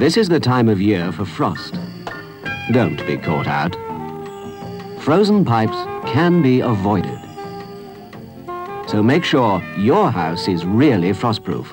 This is the time of year for frost. Don't be caught out. Frozen pipes can be avoided. So make sure your house is really frostproof.